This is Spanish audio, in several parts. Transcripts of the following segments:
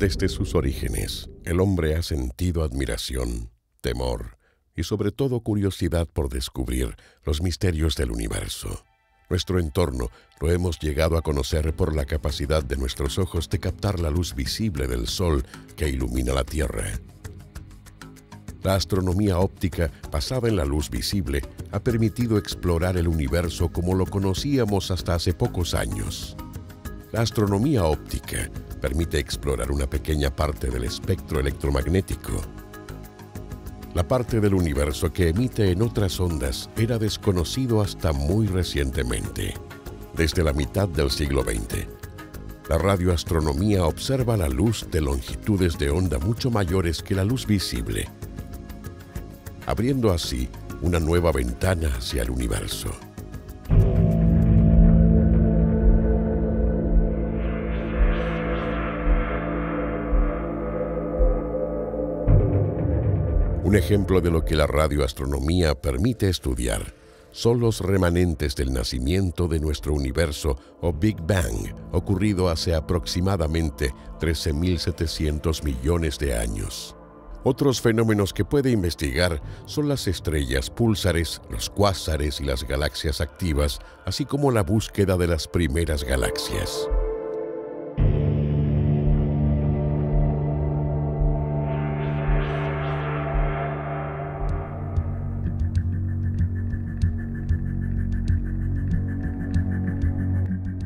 Desde sus orígenes, el hombre ha sentido admiración, temor y sobre todo curiosidad por descubrir los misterios del universo. Nuestro entorno lo hemos llegado a conocer por la capacidad de nuestros ojos de captar la luz visible del Sol que ilumina la Tierra. La astronomía óptica basada en la luz visible ha permitido explorar el universo como lo conocíamos hasta hace pocos años. La astronomía óptica permite explorar una pequeña parte del espectro electromagnético. La parte del universo que emite en otras ondas era desconocido hasta muy recientemente, desde la mitad del siglo XX. La radioastronomía observa la luz de longitudes de onda mucho mayores que la luz visible, abriendo así una nueva ventana hacia el universo. Un ejemplo de lo que la radioastronomía permite estudiar son los remanentes del nacimiento de nuestro universo o Big Bang, ocurrido hace aproximadamente 13.700 millones de años. Otros fenómenos que puede investigar son las estrellas púlsares, los cuásares y las galaxias activas, así como la búsqueda de las primeras galaxias.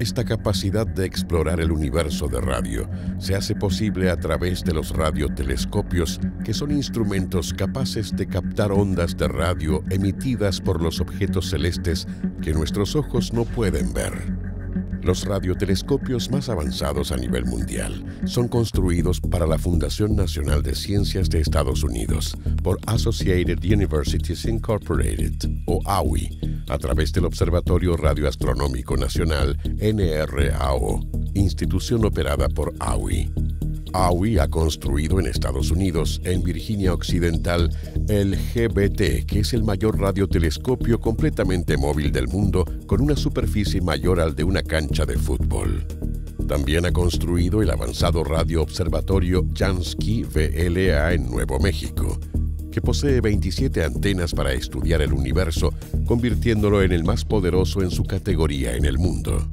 Esta capacidad de explorar el universo de radio se hace posible a través de los radiotelescopios, que son instrumentos capaces de captar ondas de radio emitidas por los objetos celestes que nuestros ojos no pueden ver. Los radiotelescopios más avanzados a nivel mundial son construidos para la Fundación Nacional de Ciencias de Estados Unidos por Associated Universities Incorporated o AUI a través del Observatorio Radioastronómico Nacional NRAO, institución operada por AUI. AUI ha construido en Estados Unidos, en Virginia Occidental, el GBT, que es el mayor radiotelescopio completamente móvil del mundo con una superficie mayor al de una cancha de fútbol. También ha construido el avanzado radio observatorio Jansky VLA en Nuevo México, que posee 27 antenas para estudiar el universo, convirtiéndolo en el más poderoso en su categoría en el mundo.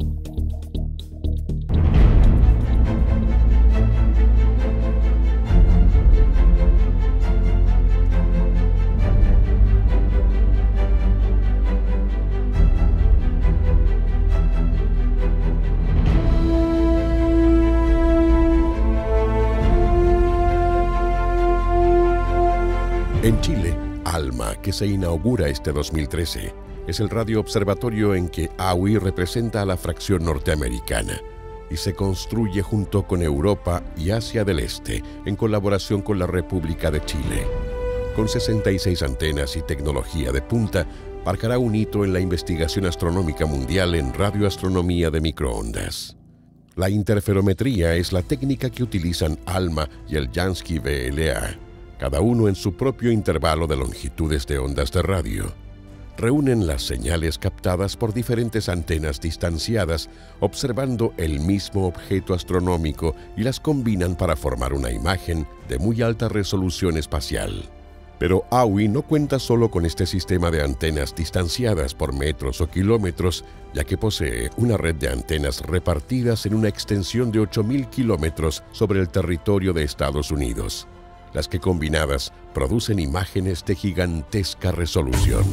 En Chile, ALMA, que se inaugura este 2013, es el radio observatorio en que AUI representa a la fracción norteamericana y se construye junto con Europa y Asia del Este en colaboración con la República de Chile. Con 66 antenas y tecnología de punta, marcará un hito en la investigación astronómica mundial en radioastronomía de microondas. La interferometría es la técnica que utilizan ALMA y el Jansky VLA cada uno en su propio intervalo de longitudes de ondas de radio. Reúnen las señales captadas por diferentes antenas distanciadas, observando el mismo objeto astronómico y las combinan para formar una imagen de muy alta resolución espacial. Pero AUI no cuenta solo con este sistema de antenas distanciadas por metros o kilómetros, ya que posee una red de antenas repartidas en una extensión de 8.000 kilómetros sobre el territorio de Estados Unidos, las que combinadas producen imágenes de gigantesca resolución.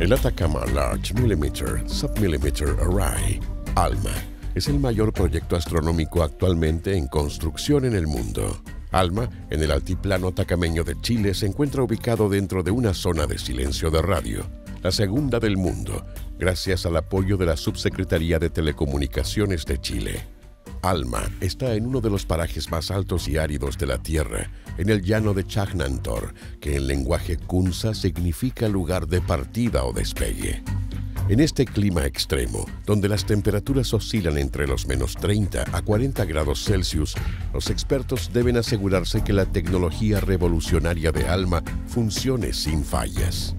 El Atacama Large Millimeter Submillimeter Array, ALMA, es el mayor proyecto astronómico actualmente en construcción en el mundo. ALMA, en el altiplano atacameño de Chile, se encuentra ubicado dentro de una zona de silencio de radio, la segunda del mundo, gracias al apoyo de la Subsecretaría de Telecomunicaciones de Chile. Alma está en uno de los parajes más altos y áridos de la Tierra, en el llano de Chagnantor, que en lenguaje kunsa significa lugar de partida o despegue. En este clima extremo, donde las temperaturas oscilan entre los menos 30 a 40 grados Celsius, los expertos deben asegurarse que la tecnología revolucionaria de ALMA funcione sin fallas.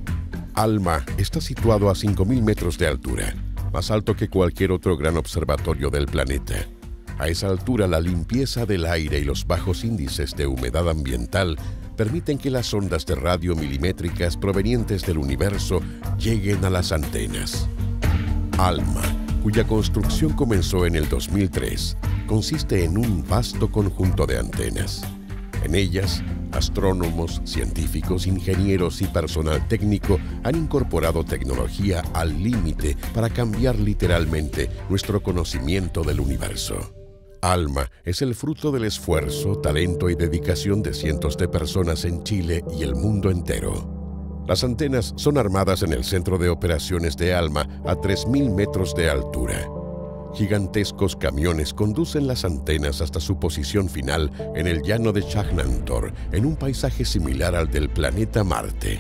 ALMA está situado a 5.000 metros de altura, más alto que cualquier otro gran observatorio del planeta. A esa altura, la limpieza del aire y los bajos índices de humedad ambiental permiten que las ondas de radio milimétricas provenientes del universo lleguen a las antenas. ALMA, cuya construcción comenzó en el 2003, consiste en un vasto conjunto de antenas. En ellas, astrónomos, científicos, ingenieros y personal técnico han incorporado tecnología al límite para cambiar literalmente nuestro conocimiento del universo. Alma es el fruto del esfuerzo, talento y dedicación de cientos de personas en Chile y el mundo entero. Las antenas son armadas en el centro de operaciones de Alma a 3.000 metros de altura. Gigantescos camiones conducen las antenas hasta su posición final en el llano de Chagnantor, en un paisaje similar al del planeta Marte.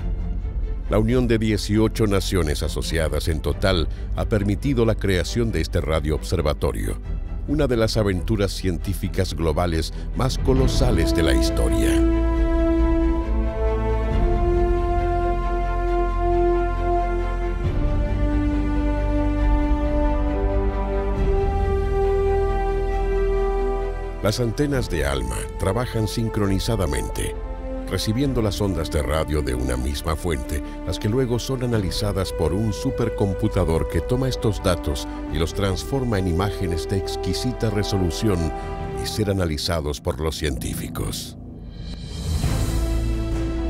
La unión de 18 naciones asociadas en total ha permitido la creación de este radioobservatorio, una de las aventuras científicas globales más colosales de la historia. Las antenas de ALMA trabajan sincronizadamente recibiendo las ondas de radio de una misma fuente, las que luego son analizadas por un supercomputador que toma estos datos y los transforma en imágenes de exquisita resolución y ser analizados por los científicos.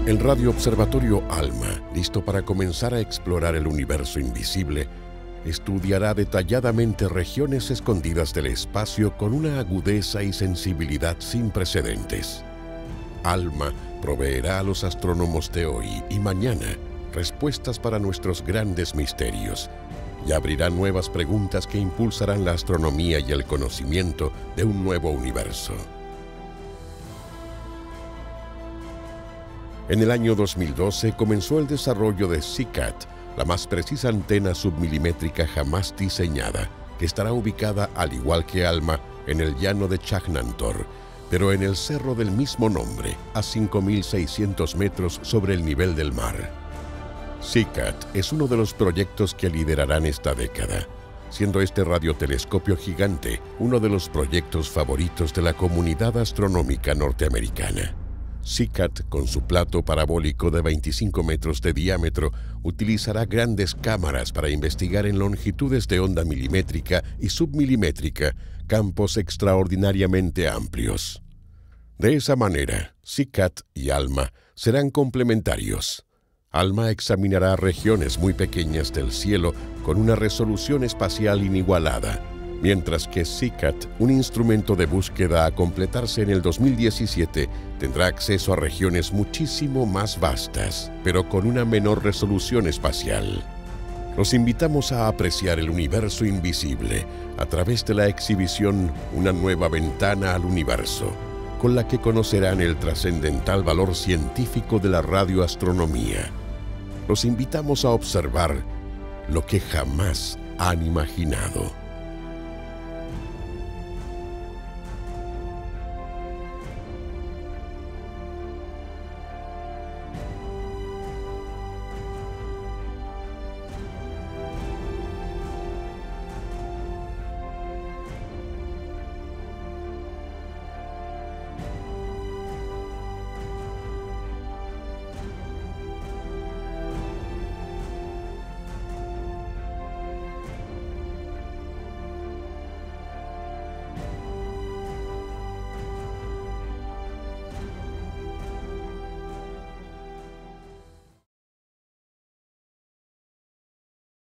El Radio Observatorio ALMA, listo para comenzar a explorar el universo invisible, estudiará detalladamente regiones escondidas del espacio con una agudeza y sensibilidad sin precedentes. ALMA proveerá a los astrónomos de hoy y mañana respuestas para nuestros grandes misterios y abrirá nuevas preguntas que impulsarán la astronomía y el conocimiento de un nuevo universo. En el año 2012 comenzó el desarrollo de SICAT, la más precisa antena submilimétrica jamás diseñada, que estará ubicada al igual que ALMA en el llano de Chagnantor, pero en el cerro del mismo nombre, a 5.600 metros sobre el nivel del mar. SICAT es uno de los proyectos que liderarán esta década, siendo este radiotelescopio gigante uno de los proyectos favoritos de la comunidad astronómica norteamericana. SICAT, con su plato parabólico de 25 metros de diámetro, utilizará grandes cámaras para investigar en longitudes de onda milimétrica y submilimétrica campos extraordinariamente amplios. De esa manera, SICAT y ALMA serán complementarios. ALMA examinará regiones muy pequeñas del cielo con una resolución espacial inigualada, mientras que SICAT, un instrumento de búsqueda a completarse en el 2017, tendrá acceso a regiones muchísimo más vastas, pero con una menor resolución espacial. Los invitamos a apreciar el universo invisible a través de la exhibición Una nueva ventana al universo, con la que conocerán el trascendental valor científico de la radioastronomía. Los invitamos a observar lo que jamás han imaginado.